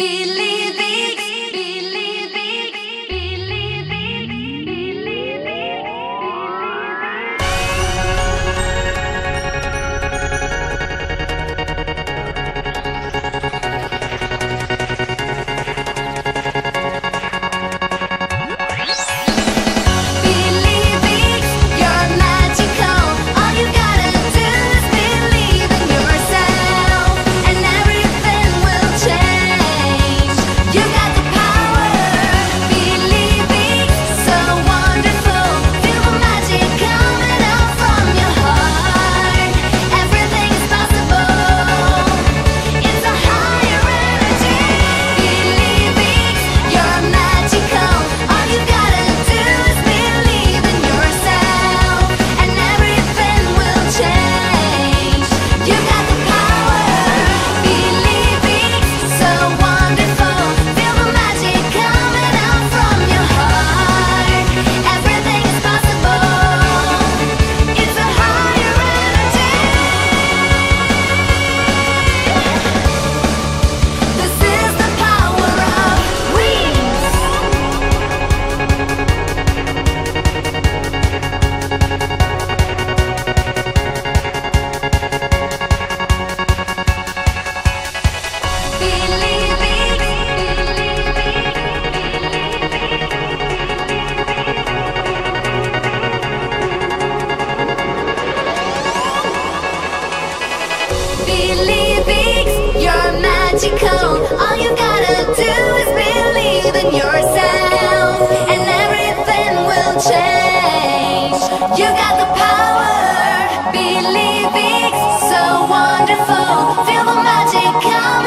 believe. you. All you gotta do is believe in yourself, and everything will change. You got the power, believe it's so wonderful. Feel the magic come.